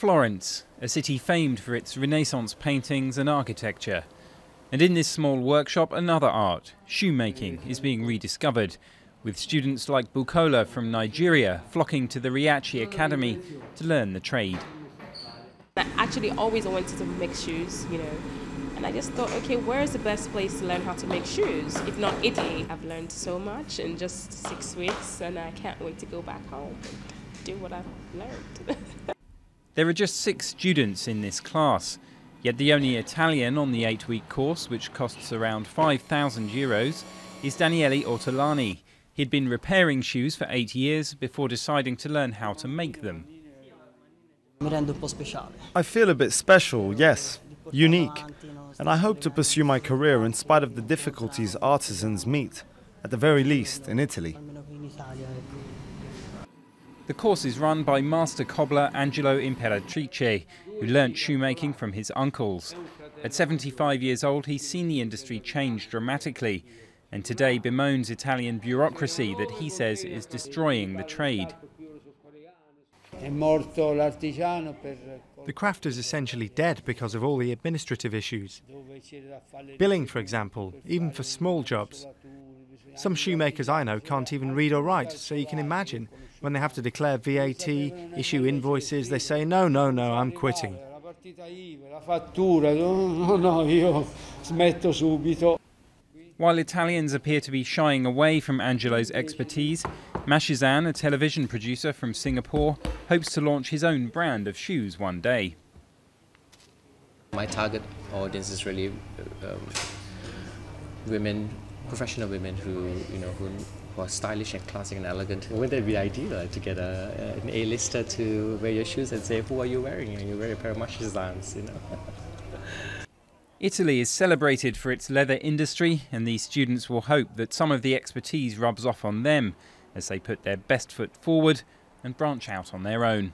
Florence, a city famed for its Renaissance paintings and architecture. And in this small workshop, another art, shoemaking, is being rediscovered, with students like Bukola from Nigeria flocking to the Riaci Academy to learn the trade. I actually always wanted to make shoes, you know, and I just thought, okay, where is the best place to learn how to make shoes? If not Italy, I've learned so much in just six weeks, and I can't wait to go back home and do what I've learned. there are just six students in this class, yet the only Italian on the eight week course, which costs around 5,000 euros, is Daniele Ortolani. He'd been repairing shoes for eight years before deciding to learn how to make them. I feel a bit special, yes, unique and I hope to pursue my career in spite of the difficulties artisans meet, at the very least in Italy. The course is run by master cobbler Angelo Imperatrice, who learnt shoemaking from his uncles. At 75 years old, he's seen the industry change dramatically, and today bemoans Italian bureaucracy that he says is destroying the trade. The craft is essentially dead because of all the administrative issues. Billing, for example, even for small jobs. Some shoemakers I know can't even read or write, so you can imagine when they have to declare VAT, issue invoices, they say, no, no, no, I'm quitting. While Italians appear to be shying away from Angelo's expertise, Mashizan, a television producer from Singapore, hopes to launch his own brand of shoes one day. My target audience is really um, women, professional women who, you know, who, who, are stylish and classic and elegant. Wouldn't it be ideal to get a, an A-lister to wear your shoes and say, who are you wearing? And you wear a pair of Mashizans, you know. Italy is celebrated for its leather industry, and these students will hope that some of the expertise rubs off on them as they put their best foot forward and branch out on their own.